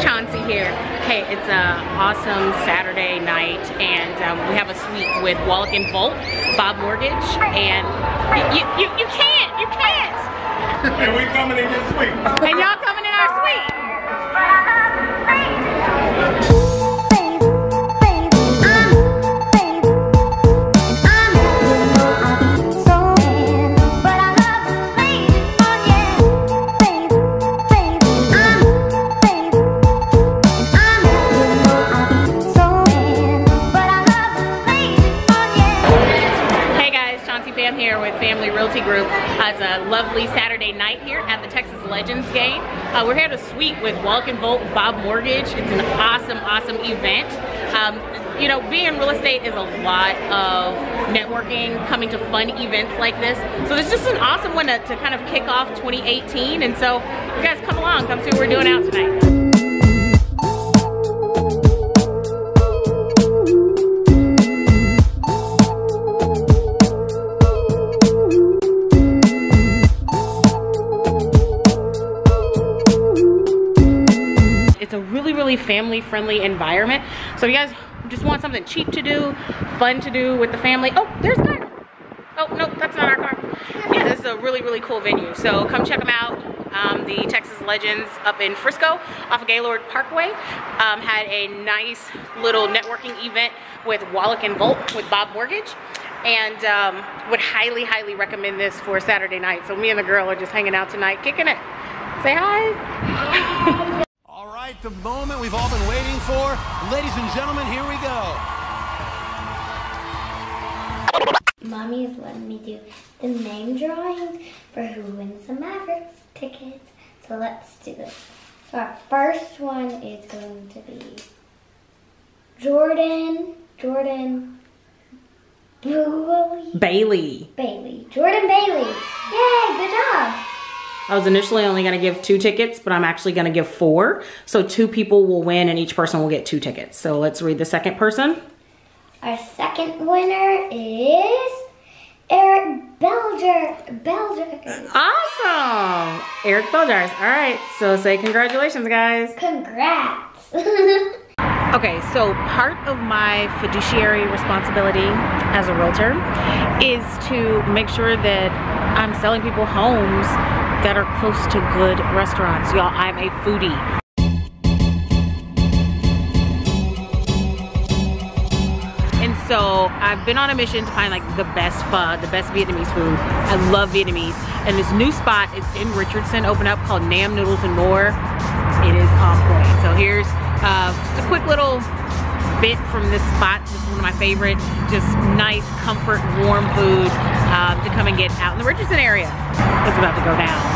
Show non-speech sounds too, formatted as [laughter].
Chauncey here. Hey, it's a awesome Saturday night and um, we have a suite with Wallach and Volt, Bob Mortgage, and you, you, you can't, you can't. [laughs] and we coming in this suite. And y'all Phamily Realty Group. has a lovely Saturday night here at the Texas Legends game. Uh, we're here at a suite with Wallach and Volt Bob Mortgage. It's an awesome, awesome event. Um, you know, being in real estate is a lot of networking, coming to fun events like this. So it's just an awesome one to, to kind of kick off 2018. And so you guys come along, come see what we're doing out tonight. A really, really family friendly environment. So if you guys just want something cheap to do, fun to do with the family. Oh, there's that. Oh, no, that's not our car. Yeah, this is a really, really cool venue. So come check them out. Um, the Texas Legends up in Frisco off of Gaylord Parkway um, had a nice little networking event with Wallach and Volt with Bob Mortgage and um, would highly, highly recommend this for Saturday night. So me and the girl are just hanging out tonight, kicking it. Say hi. All right, the moment we've all been waiting for. Ladies and gentlemen, here we go. Mommy is letting me do the name drawings for who wins the Mavericks tickets. So let's do this. So our first one is going to be Jordan, Jordan Bailey, Bailey. Bailey, Jordan Bailey. Yay, good job. I was initially only gonna give two tickets, but I'm actually gonna give four. So two people will win and each person will get two tickets. So let's read the second person. Our second winner is Eric Belger. Belger. Awesome! Eric Beljars. All right, so say congratulations, guys. Congrats. [laughs] Okay, so part of my fiduciary responsibility as a realtor is to make sure that I'm selling people homes that are close to good restaurants. Y'all, I'm a foodie. And so I've been on a mission to find like the best pho, the best Vietnamese food. I love Vietnamese. And this new spot is in Richardson, open up called Nam Noodles and More. It is on point. So here's uh, just a quick little bit from this spot. This is one of my favorite, just nice, comfort, warm food uh, to come and get out in the Richardson area. It's about to go down.